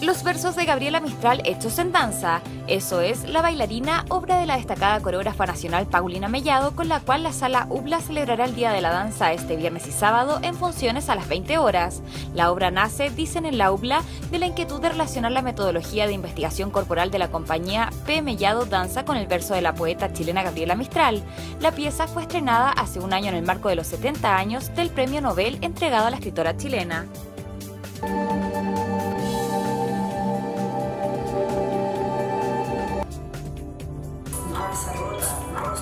Los versos de Gabriela Mistral hechos en danza. Eso es La bailarina, obra de la destacada coreógrafa nacional Paulina Mellado, con la cual la sala UBLA celebrará el Día de la Danza este viernes y sábado en funciones a las 20 horas. La obra nace, dicen en la UBLA, de la inquietud de relacionar la metodología de investigación corporal de la compañía P. Mellado Danza con el verso de la poeta chilena Gabriela Mistral. La pieza fue estrenada hace un año en el marco de los 70 años del Premio Nobel entregado a la escritora chilena. nossa luta,